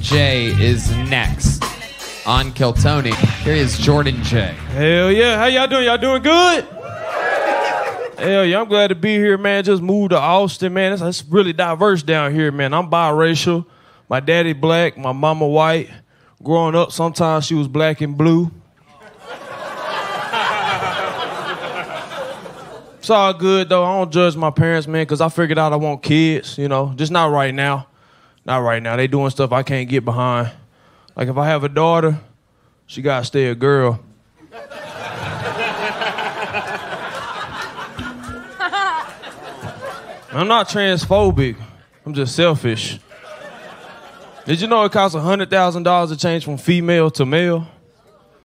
Jay is next on Kill Tony. Here is Jordan Jay. Hell yeah. How y'all doing? Y'all doing good? Hell yeah, I'm glad to be here, man. Just moved to Austin, man. It's, it's really diverse down here, man. I'm biracial. My daddy black, my mama white. Growing up, sometimes she was black and blue. it's all good though. I don't judge my parents, man, because I figured out I want kids, you know, just not right now. Not right now. They doing stuff I can't get behind. Like if I have a daughter, she gotta stay a girl. I'm not transphobic. I'm just selfish. Did you know it costs $100,000 to change from female to male?